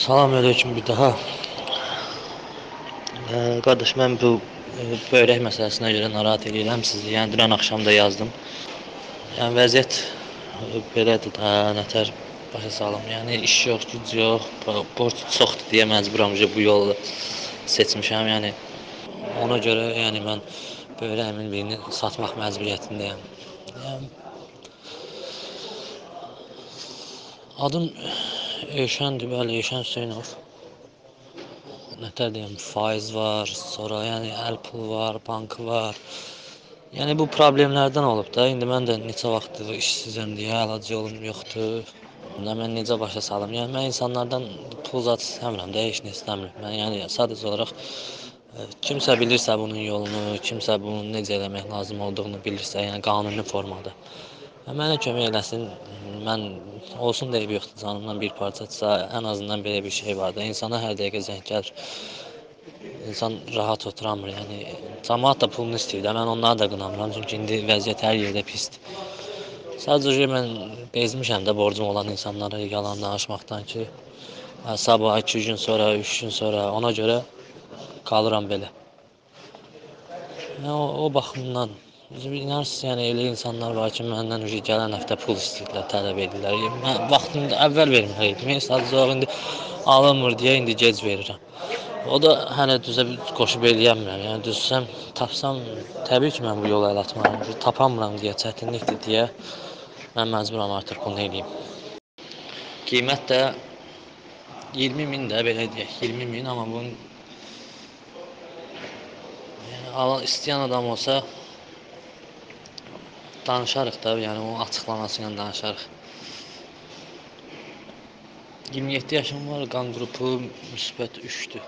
Salam əleykum bir daha. Ə, qardaş mən bu ə, böyrək məsələsinə görə narahat edirəm sizi. Yəni dünən axşam da yazdım. Yəni vəziyyət ə, belədir də, nətər başa salım. Yəni iş yox, güc yox, bo- borc çoxdur deyə məcburam ki, bu yolu seçmişəm. Yəni ona görə yəni mən böyrəyimin birini satmaq məcburiyyətindəyəm. Yəni adım Elşəndir, bəli, Elşən Hüseynov. Nətər deyim, faiz var, sonra yəni əl pul var, bank var. Yəni bu problemlərdən olub da. İndi mən də neçə vaxtdır işsizəm deyə əlac yolum yoxdur. Nə mən necə başa salım? Yəni mən insanlardan pul zad istəmirəm də, heç nə istəmirəm. Mən yəni sadəcə olaraq kimsə bilirsə bunun yolunu, kimsə bunun necə eləmək lazım olduğunu bilirsə, yəni qanuni formada. Mənə kömək eləsin. Mən olsun deyib yoxdur, canımdan bir parçadırsa, ən azından belə bir şey var da. İnsana hər dəqiqə zəng gəlir. İnsan rahat oturamır. Yəni cəmaət də pulunu istəyir də. Mən onları da qınamıram, çünki indi vəziyyət hər yerdə pisdir. Sadəcə mən bezmişəm də borcum olan insanlara yalan danışmaqdan ki, sabah 2 gün sonra, 3 gün sonra ona görə qalıram belə. Yəni o, o baxımdan İnanırsınız, yəni elə insanlar var ki, məndən öncə gələn həftə pul istəyirlər, tələb edirlər. Mən vaxtında əvvəl verməliydim. Sadəcə olaraq indi alınmır deyə indi gec verirəm. O da hələ düzə qoşub eləyəmirəm. Yəni düzsəm, tapsam təbii ki, mən bu yola əl atmaram. Tapamıram deyə, çətinlikdir deyə mən məcburam artıq bunu eləyim. Qiymət də 20 min də belə deyək, 20 min, amma bunun yəni istəyən adam olsa danışarıq da, yəni onun açıqlaması ilə danışarıq. 27 yaşım var, qan qrupu müsbət 3-dür.